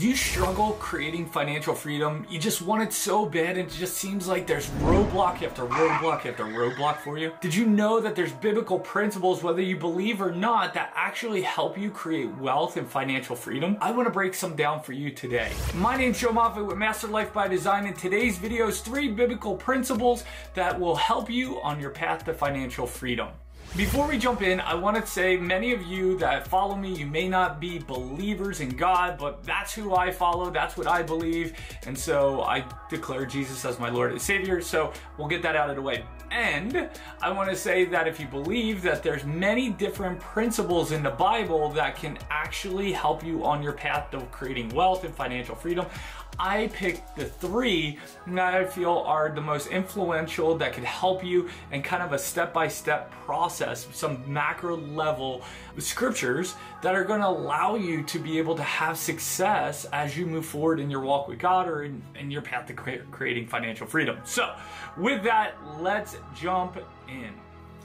Do you struggle creating financial freedom? You just want it so bad and it just seems like there's roadblock after roadblock after roadblock for you? Did you know that there's biblical principles, whether you believe or not, that actually help you create wealth and financial freedom? I want to break some down for you today. My name's Joe Moffett with Master Life by Design and today's video is three biblical principles that will help you on your path to financial freedom. Before we jump in, I want to say many of you that follow me, you may not be believers in God, but that's who I follow. That's what I believe. And so I declare Jesus as my Lord and Savior. So we'll get that out of the way. And I want to say that if you believe that there's many different principles in the Bible that can actually help you on your path to creating wealth and financial freedom, I picked the three that I feel are the most influential that could help you and kind of a step-by-step process, some macro level scriptures that are going to allow you to be able to have success as you move forward in your walk with God or in, in your path to creating financial freedom. So with that, let's jump in.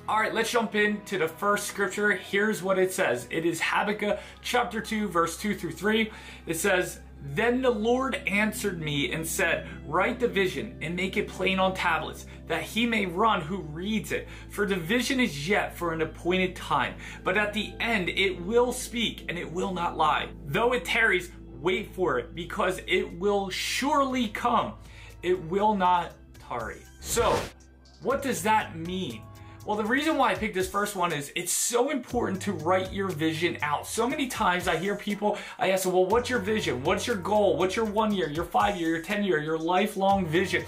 All right, let's jump into the first scripture. Here's what it says. It is Habakkuk chapter 2, verse 2 through 3. It says, then the Lord answered me and said, Write the vision and make it plain on tablets, that he may run who reads it. For the vision is yet for an appointed time, but at the end it will speak and it will not lie. Though it tarries, wait for it, because it will surely come. It will not tarry. So, what does that mean? Well, the reason why I picked this first one is it's so important to write your vision out. So many times I hear people, I ask them, well, what's your vision? What's your goal? What's your one year, your five year, your 10 year, your lifelong vision?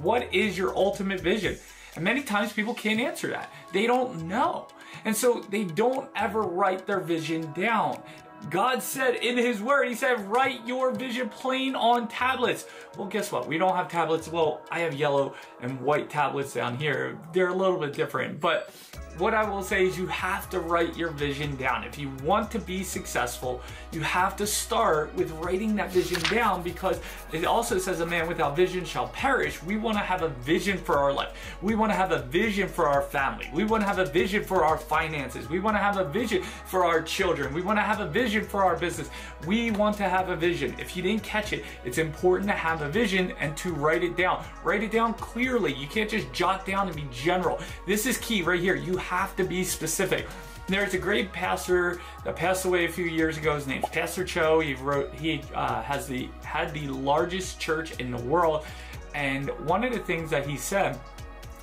What is your ultimate vision? And many times people can't answer that. They don't know. And so they don't ever write their vision down. God said in His Word, He said, write your vision plain on tablets. Well, guess what? We don't have tablets. Well, I have yellow and white tablets down here. They're a little bit different, but what I will say is you have to write your vision down. If you want to be successful, you have to start with writing that vision down because it also says a man without vision shall perish. We want to have a vision for our life. We want to have a vision for our family. We want to have a vision for our finances. We want to have a vision for our children. We want to have a vision for our business. We want to have a vision. If you didn't catch it, it's important to have a vision and to write it down. Write it down clearly. You can't just jot down and be general. This is key right here. You have to be specific. There's a great pastor that passed away a few years ago. His name's Pastor Cho. He wrote. He uh, has the had the largest church in the world, and one of the things that he said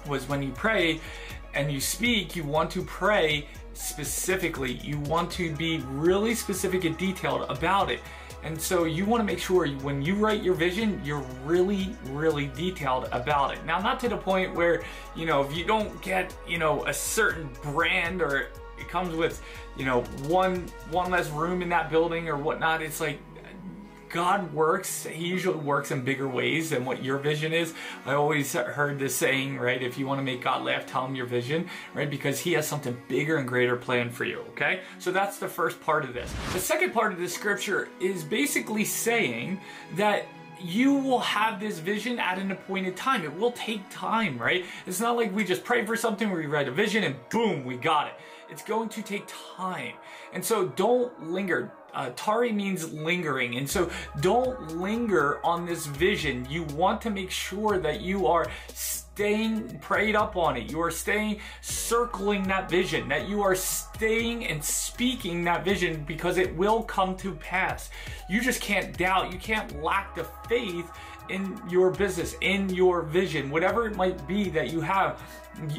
was when you pray and you speak, you want to pray specifically. You want to be really specific and detailed about it. And so you want to make sure when you write your vision, you're really, really detailed about it. Now, not to the point where, you know, if you don't get, you know, a certain brand or it comes with, you know, one one less room in that building or whatnot, it's like God works, He usually works in bigger ways than what your vision is. I always heard this saying, right? If you want to make God laugh, tell Him your vision, right? Because He has something bigger and greater planned for you, okay? So that's the first part of this. The second part of this scripture is basically saying that you will have this vision at an appointed time. It will take time, right? It's not like we just pray for something, we write a vision, and boom, we got it. It's going to take time. And so don't linger. Uh, Tari means lingering. And so don't linger on this vision. You want to make sure that you are staying prayed up on it. You are staying circling that vision, that you are staying and speaking that vision because it will come to pass. You just can't doubt. You can't lack the faith in your business, in your vision, whatever it might be that you have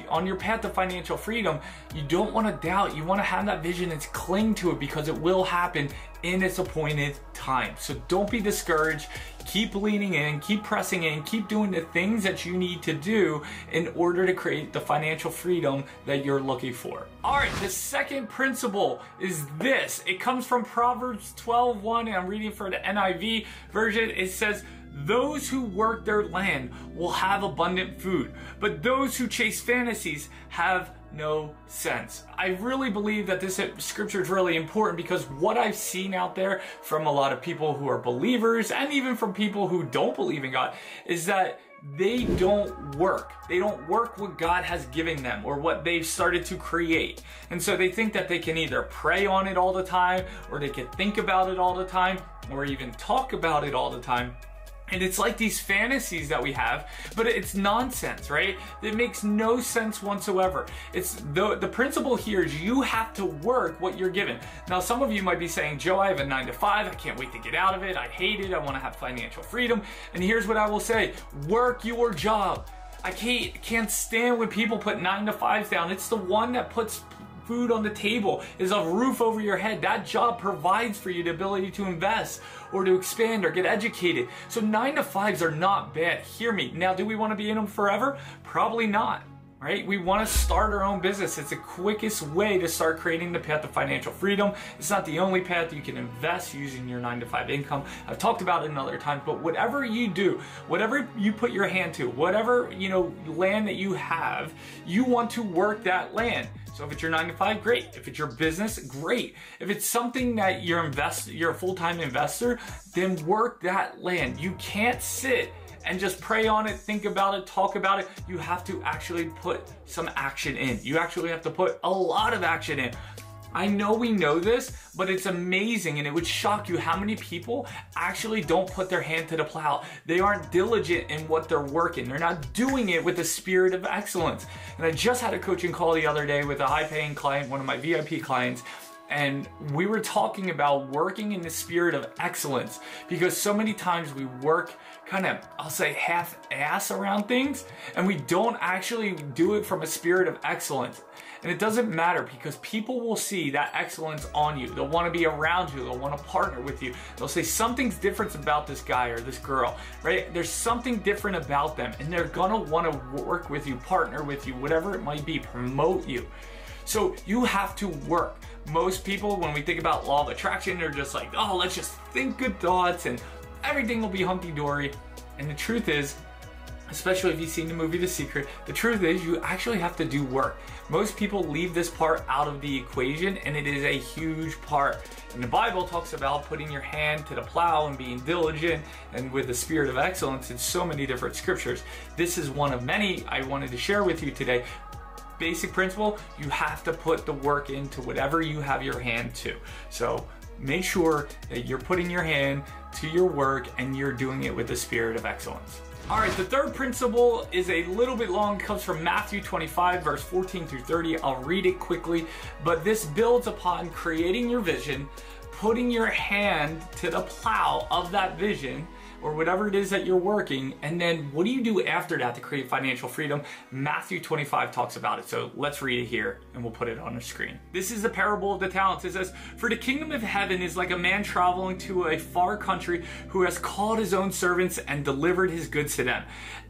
on your path to financial freedom, you don't want to doubt. You want to have that vision and cling to it because it will happen in its appointed time. So don't be discouraged. Keep leaning in, keep pressing in, keep doing the things that you need to do in order to create the financial freedom that you're looking for. All right, the second principle is this. It comes from Proverbs 12:1 and I'm reading for the NIV version. It says, Those who work their land will have abundant food, but those who chase fantasies have no sense. I really believe that this scripture is really important because what I've seen out there from a lot of people who are believers and even from people who don't believe in God is that they don't work. They don't work what God has given them or what they've started to create. And so they think that they can either pray on it all the time or they can think about it all the time or even talk about it all the time. And it's like these fantasies that we have, but it's nonsense, right? It makes no sense whatsoever. It's the the principle here is you have to work what you're given. Now, some of you might be saying, Joe, I have a nine to five. I can't wait to get out of it. I hate it. I want to have financial freedom. And here's what I will say: work your job. I can't can't stand when people put nine to fives down. It's the one that puts food on the table, is a roof over your head. That job provides for you the ability to invest or to expand or get educated. So nine to fives are not bad. Hear me. Now, do we want to be in them forever? Probably not right? We want to start our own business. It's the quickest way to start creating the path to financial freedom. It's not the only path you can invest using your nine to five income. I've talked about it another time, but whatever you do, whatever you put your hand to, whatever, you know, land that you have, you want to work that land. So if it's your nine to five, great. If it's your business, great. If it's something that you're invest, you're a full-time investor, then work that land. You can't sit and just pray on it, think about it, talk about it. You have to actually put some action in. You actually have to put a lot of action in. I know we know this, but it's amazing and it would shock you how many people actually don't put their hand to the plow. They aren't diligent in what they're working. They're not doing it with a spirit of excellence. And I just had a coaching call the other day with a high paying client, one of my VIP clients, and we were talking about working in the spirit of excellence because so many times we work kind of, I'll say, half ass around things and we don't actually do it from a spirit of excellence. And it doesn't matter because people will see that excellence on you. They'll want to be around you. They'll want to partner with you. They'll say something's different about this guy or this girl, right? There's something different about them and they're to want to work with you, partner with you, whatever it might be, promote you. So you have to work. Most people, when we think about law of attraction, they're just like, oh, let's just think good thoughts and everything will be hunky dory. And the truth is, especially if you've seen the movie The Secret, the truth is you actually have to do work. Most people leave this part out of the equation and it is a huge part. And the Bible talks about putting your hand to the plow and being diligent and with the spirit of excellence in so many different scriptures. This is one of many I wanted to share with you today. Basic principle, you have to put the work into whatever you have your hand to. So make sure that you're putting your hand to your work and you're doing it with the spirit of excellence. All right, the third principle is a little bit long, comes from Matthew 25, verse 14 through 30. I'll read it quickly, but this builds upon creating your vision, putting your hand to the plow of that vision, or whatever it is that you're working. And then what do you do after that to create financial freedom? Matthew 25 talks about it. So let's read it here and we'll put it on the screen. This is the parable of the talents. It says, For the kingdom of heaven is like a man traveling to a far country who has called his own servants and delivered his goods to them.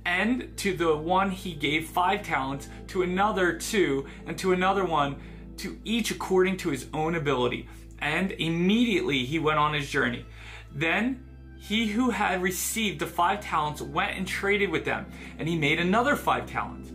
And to the one he gave five talents, to another two, and to another one, to each according to his own ability. And immediately he went on his journey. Then he who had received the five talents went and traded with them, and he made another five talents.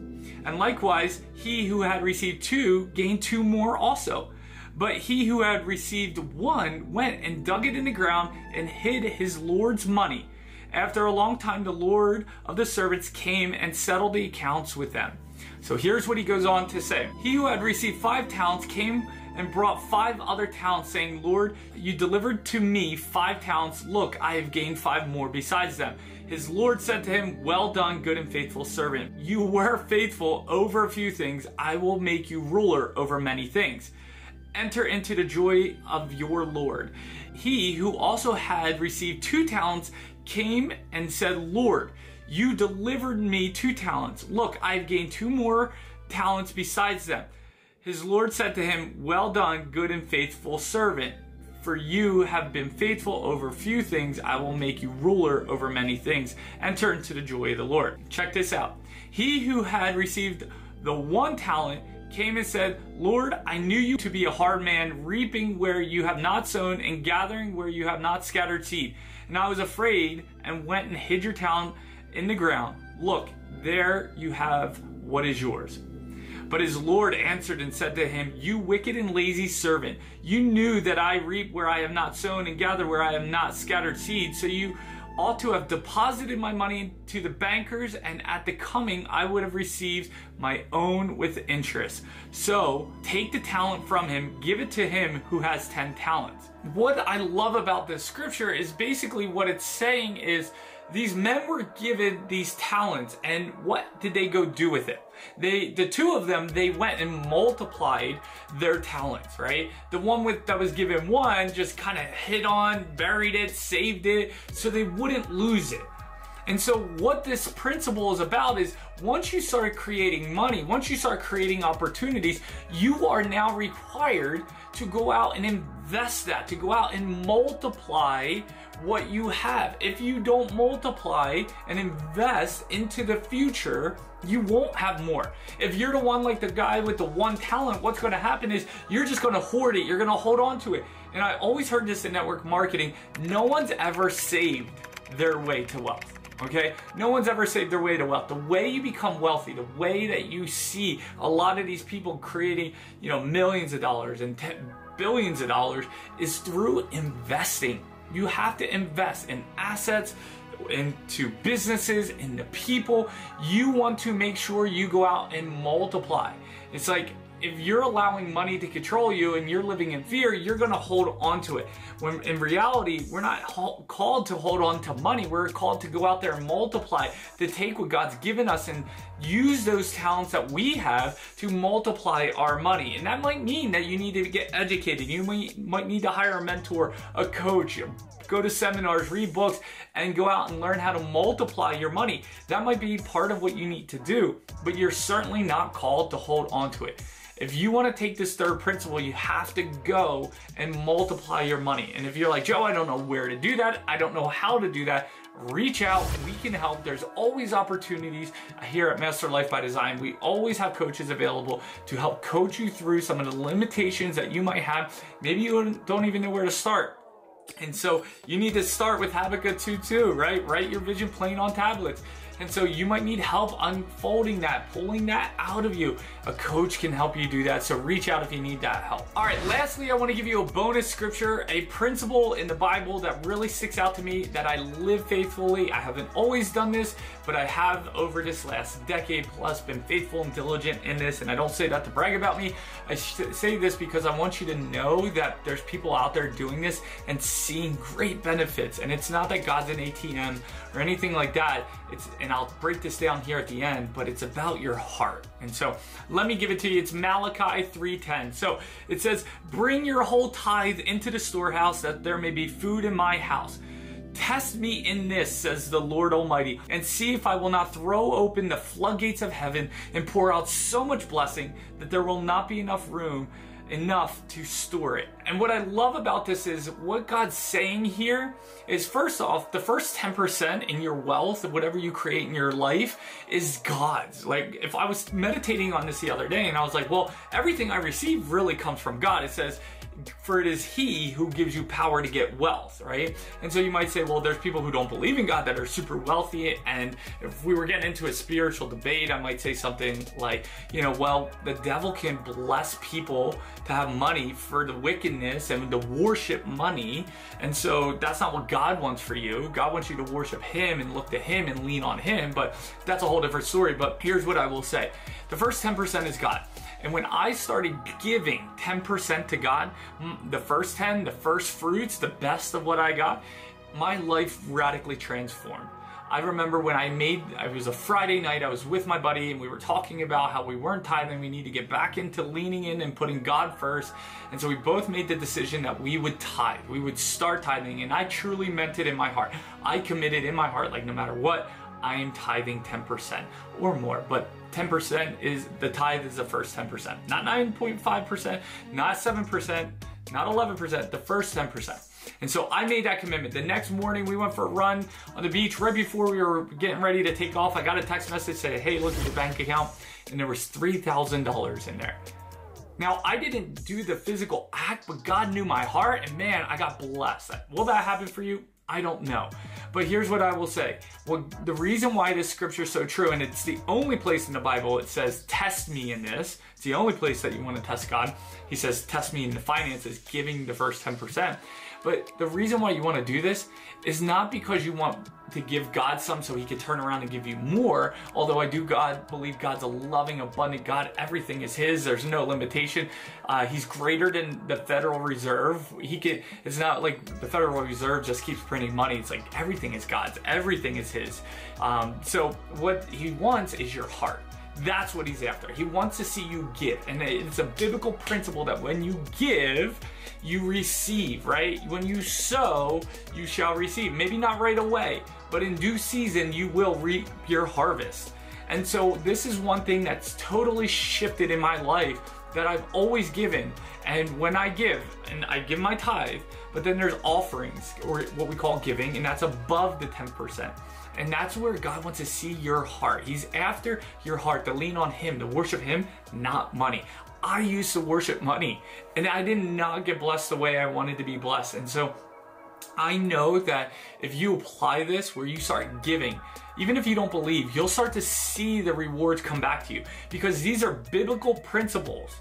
And likewise, he who had received two gained two more also. But he who had received one went and dug it in the ground and hid his Lord's money. After a long time, the Lord of the servants came and settled the accounts with them. So here's what he goes on to say He who had received five talents came and brought five other talents, saying, Lord, you delivered to me five talents. Look, I have gained five more besides them. His Lord said to him, Well done, good and faithful servant. You were faithful over a few things. I will make you ruler over many things. Enter into the joy of your Lord. He who also had received two talents came and said, Lord, you delivered me two talents. Look, I have gained two more talents besides them. His Lord said to him, Well done, good and faithful servant. For you have been faithful over few things, I will make you ruler over many things. Enter into the joy of the Lord. Check this out. He who had received the one talent came and said, Lord, I knew you to be a hard man, reaping where you have not sown and gathering where you have not scattered seed. And I was afraid and went and hid your talent in the ground. Look, there you have what is yours. But his Lord answered and said to him, You wicked and lazy servant, you knew that I reap where I have not sown and gather where I have not scattered seed. So you ought to have deposited my money to the bankers, and at the coming I would have received my own with interest. So take the talent from him, give it to him who has 10 talents. What I love about this scripture is basically what it's saying is these men were given these talents and what did they go do with it? They, the two of them, they went and multiplied their talents, right? The one with that was given one just kind of hit on, buried it, saved it, so they wouldn't lose it. And so what this principle is about is once you start creating money, once you start creating opportunities, you are now required to go out and invest that, to go out and multiply what you have. If you don't multiply and invest into the future, you won't have more. If you're the one like the guy with the one talent, what's going to happen is you're just going to hoard it. You're going to hold on to it. And I always heard this in network marketing. No one's ever saved their way to wealth. Okay? No one's ever saved their way to wealth. The way you become wealthy, the way that you see a lot of these people creating, you know, millions of dollars and billions of dollars is through investing. You have to invest in assets, into businesses, into people. You want to make sure you go out and multiply. It's like if you're allowing money to control you and you're living in fear, you're going to hold on to it. When in reality, we're not called to hold on to money. We're called to go out there and multiply, to take what God's given us and use those talents that we have to multiply our money. And that might mean that you need to get educated. You might, might need to hire a mentor, a coach, go to seminars, read books, and go out and learn how to multiply your money. That might be part of what you need to do, but you're certainly not called to hold on to it. If you want to take this third principle, you have to go and multiply your money. And if you're like, Joe, I don't know where to do that, I don't know how to do that, reach out. We can help. There's always opportunities here at Master Life by Design. We always have coaches available to help coach you through some of the limitations that you might have. Maybe you don't even know where to start. And so you need to start with Habakkuk 2.2, right? Write your vision plain on tablets. And so you might need help unfolding that, pulling that out of you. A coach can help you do that. So reach out if you need that help. All right, lastly, I want to give you a bonus scripture, a principle in the Bible that really sticks out to me that I live faithfully. I haven't always done this, but I have over this last decade plus been faithful and diligent in this. And I don't say that to brag about me. I say this because I want you to know that there's people out there doing this and seeing great benefits. And it's not that God's an ATM or anything like that. It's and I'll break this down here at the end, but it's about your heart. And so let me give it to you. It's Malachi 3:10. So it says, "Bring your whole tithe into the storehouse that there may be food in my house." Test me in this, says the Lord Almighty, and see if I will not throw open the floodgates of heaven and pour out so much blessing that there will not be enough room enough to store it. And what I love about this is what God's saying here is first off, the first 10% in your wealth, whatever you create in your life, is God's. Like, if I was meditating on this the other day and I was like, well, everything I receive really comes from God. It says, for it is he who gives you power to get wealth, right? And so you might say, well, there's people who don't believe in God that are super wealthy. And if we were getting into a spiritual debate, I might say something like, you know, well, the devil can bless people to have money for the wickedness and to worship money. And so that's not what God wants for you. God wants you to worship him and look to him and lean on him. But that's a whole different story. But here's what I will say. The first 10% is God. And when I started giving 10% to God, the first 10, the first fruits, the best of what I got, my life radically transformed. I remember when I made, it was a Friday night, I was with my buddy and we were talking about how we weren't tithing, we need to get back into leaning in and putting God first. And so we both made the decision that we would tithe, we would start tithing. And I truly meant it in my heart. I committed in my heart, like no matter what, I am tithing 10% or more. But 10% is the tithe is the first 10%, not 9.5%, not 7%, not 11%, the first 10%. And so I made that commitment. The next morning we went for a run on the beach right before we were getting ready to take off. I got a text message saying, hey, look at your bank account. And there was $3,000 in there. Now, I didn't do the physical act, but God knew my heart, and man, I got blessed. Will that happen for you? I don't know. But here's what I will say. Well, the reason why this scripture is so true, and it's the only place in the Bible it says, test me in this. It's the only place that you want to test God. He says, test me in the finances, giving the first 10%. But the reason why you want to do this is not because you want to give God some so he can turn around and give you more. Although I do God believe God's a loving, abundant God. Everything is his. There's no limitation. Uh, he's greater than the Federal Reserve. He can it's not like the Federal Reserve just keeps printing money. It's like everything is God's. Everything is his. Um, so what he wants is your heart. That's what he's after. He wants to see you give. And it's a biblical principle that when you give, you receive, right? When you sow, you shall receive. Maybe not right away, but in due season, you will reap your harvest. And so, this is one thing that's totally shifted in my life that I've always given. And when I give, and I give my tithe, but then there's offerings, or what we call giving, and that's above the 10%. And that's where God wants to see your heart. He's after your heart to lean on Him, to worship Him, not money. I used to worship money and I did not get blessed the way I wanted to be blessed. And so I know that if you apply this where you start giving, even if you don't believe, you'll start to see the rewards come back to you because these are biblical principles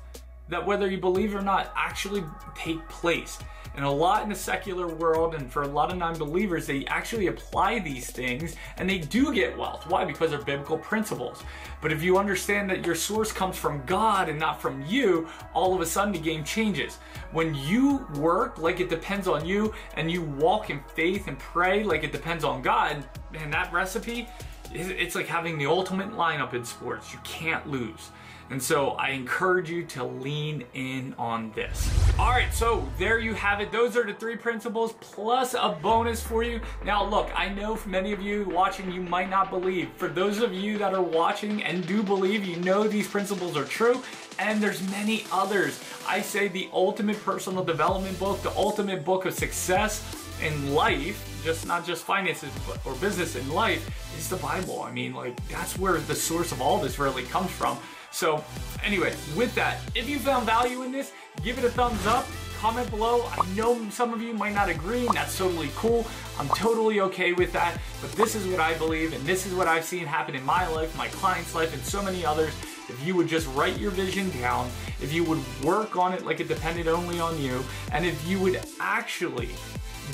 that whether you believe or not actually take place. And a lot in the secular world and for a lot of non-believers, they actually apply these things and they do get wealth. Why? Because they're biblical principles. But if you understand that your source comes from God and not from you, all of a sudden the game changes. When you work like it depends on you and you walk in faith and pray like it depends on God, and that recipe, it's like having the ultimate lineup in sports. You can't lose. And so I encourage you to lean in on this. All right, so there you have it. Those are the three principles plus a bonus for you. Now look, I know for many of you watching, you might not believe. For those of you that are watching and do believe, you know these principles are true and there's many others. I say the ultimate personal development book, the ultimate book of success in life, just not just finances or business in life, is the Bible. I mean, like that's where the source of all this really comes from. So anyway, with that, if you found value in this, give it a thumbs up, comment below. I know some of you might not agree, and that's totally cool. I'm totally okay with that, but this is what I believe, and this is what I've seen happen in my life, my client's life, and so many others. If you would just write your vision down, if you would work on it like it depended only on you, and if you would actually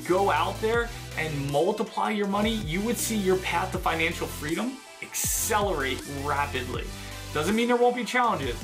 go out there and multiply your money, you would see your path to financial freedom accelerate rapidly. Doesn't mean there won't be challenges,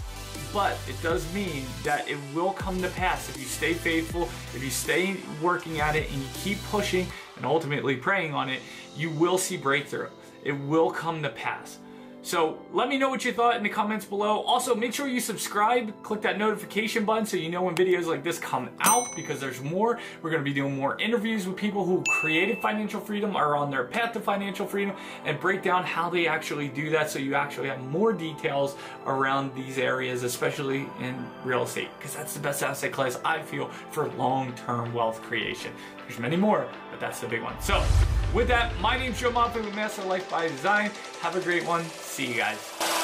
but it does mean that it will come to pass if you stay faithful, if you stay working at it and you keep pushing and ultimately praying on it, you will see breakthrough. It will come to pass. So let me know what you thought in the comments below. Also, make sure you subscribe, click that notification button so you know when videos like this come out because there's more. We're gonna be doing more interviews with people who created financial freedom, are on their path to financial freedom, and break down how they actually do that so you actually have more details around these areas, especially in real estate, because that's the best asset class I feel for long-term wealth creation. There's many more, but that's the big one. So with that, my name's Joe Monfort with Master Life by Design. Have a great one. See you guys.